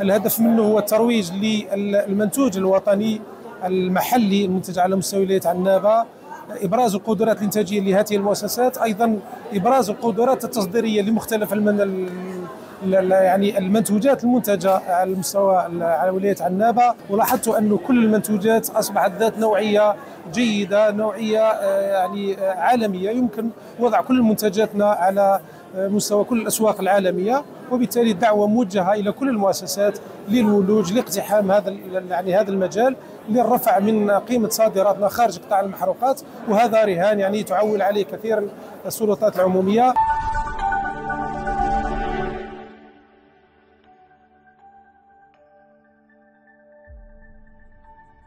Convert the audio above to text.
الهدف منه هو الترويج للمنتوج الوطني المحلي المنتج على مستوى ولايه عنابة. إبراز القدرات الإنتاجية لهذه المؤسسات. أيضا إبراز القدرات التصديرية لمختلف المن يعني المنتوجات المنتجة على المستوى على ولايه عنابة. ولاحظت انه كل المنتوجات أصبحت ذات نوعية جيدة نوعية يعني عالمية. يمكن وضع كل منتجاتنا على مستوى كل الأسواق العالمية. وبالتالي الدعوه موجهة إلى كل المؤسسات للولوج لاقتحام هذا يعني هذا المجال للرفع من قيمة صادراتنا خارج قطاع المحروقات. وهذا رهان يعني تعول عليه كثيرا السلطات العمومية.